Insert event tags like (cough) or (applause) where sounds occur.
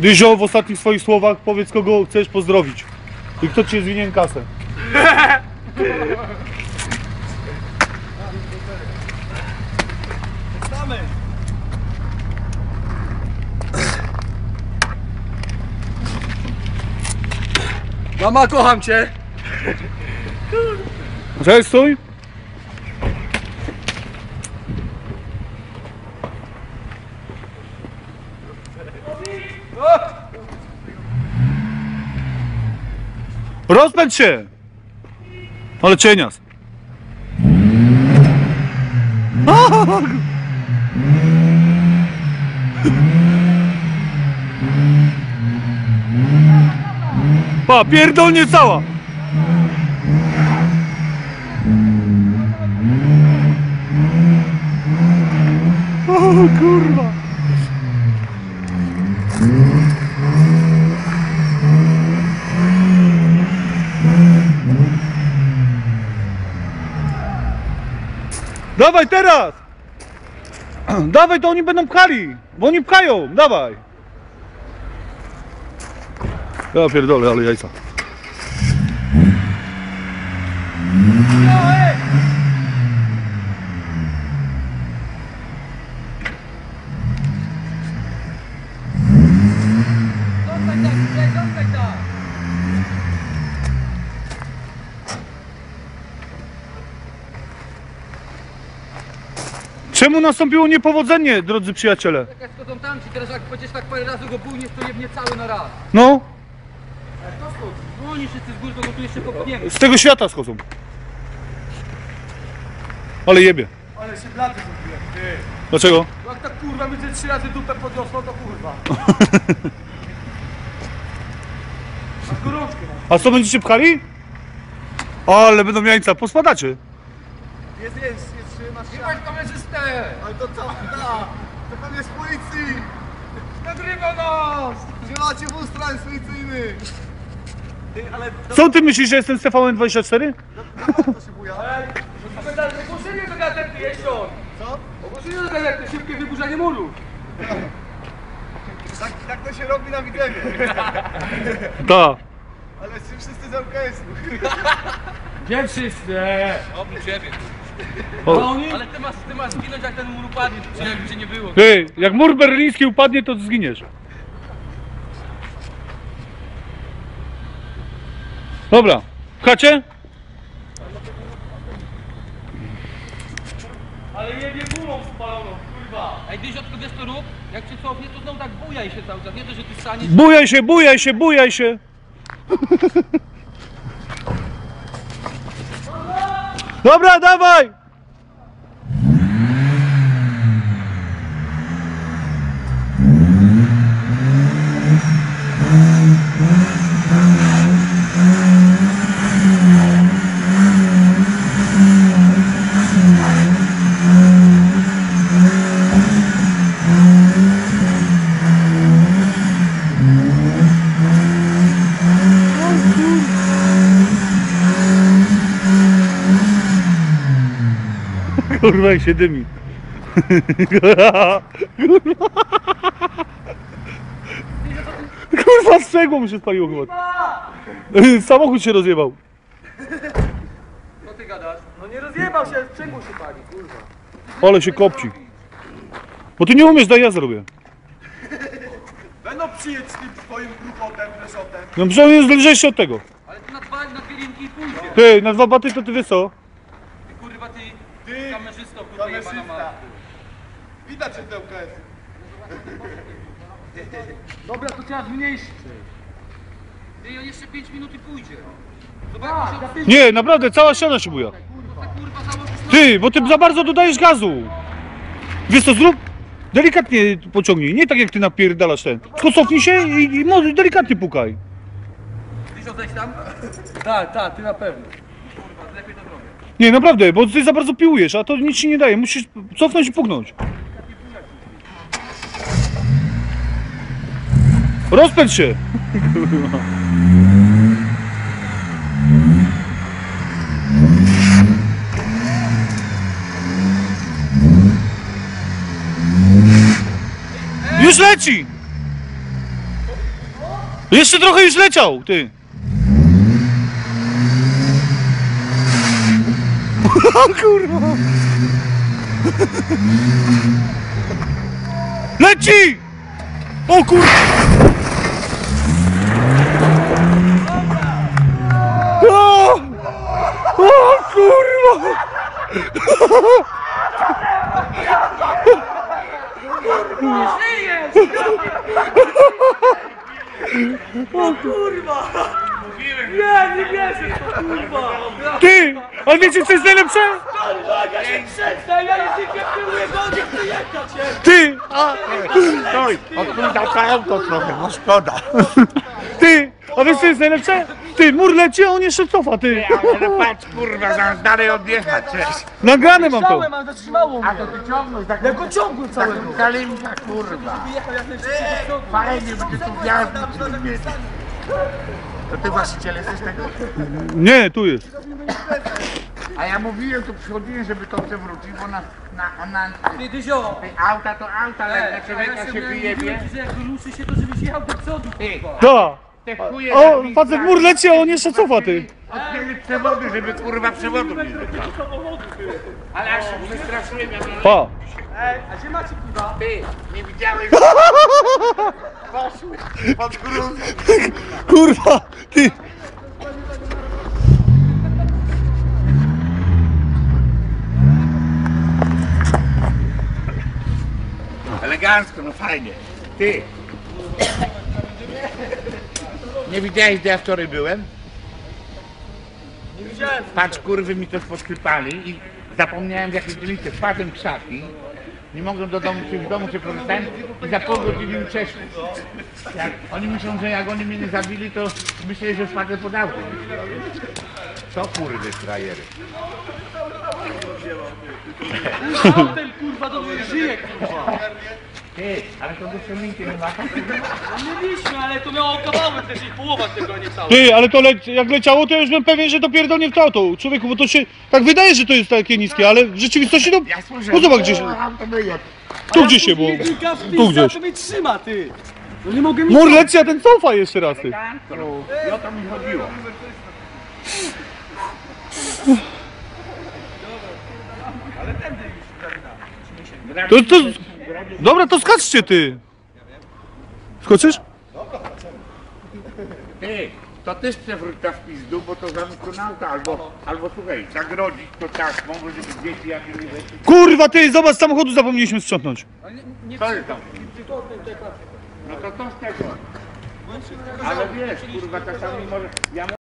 Dyzio, w ostatnich swoich słowach powiedz kogo chcesz pozdrowić. I kto ci jest winien kasę. Mama, kocham cię! Cześć, stój. Rozpędź się! Ale cienias. Pa, pierdolnie cała! O kurwa! Dawaj teraz! (clears throat) Dawaj, to oni będą pchali! Bo oni pchają! Dawaj! Ja pierdolę, ale jajca. Zostań tak, tutaj, zostań tak! Czemu nastąpiło niepowodzenie, drodzy przyjaciele? Jak schodzą tamci, teraz jak będziesz tak parę razy go bujniesz, to jebnie cały na raz. No, Ale to schodzi. No oni wszyscy z góry, to go tu jeszcze popchniemy. z tego świata schodzą. Ale jebie. Ale się blady zrobiłem, ty. Dlaczego? Jak tak kurwa będzie trzy razy dupę podniosło, to kurwa. (laughs) A gorączkę. A co będziecie pchali? Ale będą jajca, pospadacie. Jest, jest, masz Jebać kamerzystę! Ale to co? Da. To pan jest policji. Nagrywa nas! Wzięłacie w ustran policyjny. Ty, ale Co ty myślisz, że jestem z TVN24? to się buja. Ogłoszenie do gazety, Jesion! Co? Ogłoszenie do gazety, szybkie wyburzanie muru! (laughs) Tak, tak to się robi na widewnie. (laughs) Tak. Ale wszyscy z LKS-u. Gdzie wszyscy? Oprócz ciebie. O. Ale ty masz, ty masz zginąć jak ten mur upadnie, czy jakby cię nie było. Ty, jak mur berliński upadnie, to zginiesz. Dobra, pchacie? Ale jebie górą spaloną, kurwa. Ej, ty środku wiesz to rób? Jak cię cofnie, to znowu tak bujaj się cały czas. Nie to, że ty staniesz. Bujaj się, bujaj się, bujaj się. Dobra, dawaj! Kurwa, jak się dymi. Kurwa, z cegłą mi się spaliło chyba. Samochód się rozjebał. Co ty gadasz? No nie rozjebał się, z czego się pali, kurwa. Ale się kopci. Bo ty nie umiesz, daj ja zrobię. Będą przyjedź z tym swoim grupotem, preszotem. No przecież on jest lżejszy od tego. Ale ty na dwa, na dwie linki i pójdzie. Ty, na dwa baty to ty wiesz co? Ty kurwa, ty, Ty, kamerzysta. Widać, że to LKS. Dobra, to trzeba zmniejszyć. Ty, on jeszcze 5 minut i pójdzie. Zobacz, jak się Nie, naprawdę, cała ściana się buja. kurwa, kurwa założysz na... Ty, bo ty za bardzo dodajesz gazu. Wiesz co, zrób? Delikatnie pociągnij, nie tak jak ty napierdalasz ten. Tylko cofnij się i, i może delikatnie pukaj. Ty się odejdź tam? Tak, tak, ty na pewno. Kurwa, lepiej to. Nie, naprawdę, bo ty za bardzo piłujesz, a to nic ci nie daje. Musisz cofnąć i puknąć. Rozpędź się. Już leci! Jeszcze trochę już leciał, ty. O (laughs) kurwa. Leci! O kurwa. O! O kurwa! (laughs) Nie, nie wierzę, w to, kurwa! Ty! Ale wiecie co jest najlepsze? Przestań, ja nie kieruję go, nie chcę jechać? Ty! Stój, odpędzał to auto trochę, bo szkoda. Ty! A wiesz co jest najlepsze? Ty, mur leci, a on jeszcze cofa, ty! Ale patrz, kurwa, zaraz dalej odjechać, cześć. Nagrane mam to! Całe mam, zatrzymało A mnie. to ty ciągnąć, tak Ja go ciągłem całego. kalimka, kurwa. Fajnie, będzie tu gwiazdy przy mieli. To ty właściciel jesteś tego? Nie, tu jest. A ja mówiłem, tu przychodziłem, żeby to przewrócić, bo na, na, na, Ty, Dyzio! Ej, auta to auta, ale na człowieka się wyjebie. że jak ruszy się, to żebyś jechał do przodu, Ty, kurwa. Da! te chuje O, facet mur leci, a on jeszcze cofa, ty! Odpięli przewody, żeby kurwa przewodu nie. Ale aż się przestraszyłem, ja mówię, Pa! Ej, a gdzie macie piwa? ty, nie widziałeś? Poszły pod gruzem. Kurwa! Ty! Elegancko, no fajnie. Ty. Nie widziałeś, gdzie ja wczoraj byłem? Patrz, kurwy mi to podsypali i zapomniałem w jakiej dzielnicy. Wpadłem krzaki. Nie mogłem do domu przyjść, w domu się korzystałem i za pół godziny mi przeszło. Jak, oni myślą, że jak oni mnie nie zabili, to myśleli, że wpadłem pod auto. Co kurwy frajery? Autem, kurwa, dobrze żyje, kurwa. Ty, ale to do ciągnięcia nie ma. No mieliśmy, ale to miało kawałek też i połowa tego, a nie całe. Ty, ale to le jak leciało, to ja już byłem pewien, że to pierdolnie w to auto. Człowieku, bo to się tak wydaje, że to jest takie niskie, ale w rzeczywistości to... Ja słyszę, No zobacz gdzieś, tu gdzieś się było. Tu gdzieś. to mnie trzyma, ty. No nie mogę mi... Mur leci, a ten cofa jeszcze raz, ty. O to mi chodziło. To, to... Dobra, to skaczcie, ty! Skoczysz? Ty, to też przewróć ta w pizdu, bo to zamknął albo, albo słuchaj, zagrodzić to tak, mogą żeby dzieci jakieś nie weszły. Kurwa, ty, zobacz, samochodu zapomnieliśmy sprzątnąć. Co jest tam? No to to z tego. Ale wiesz, kurwa, czasami może, ja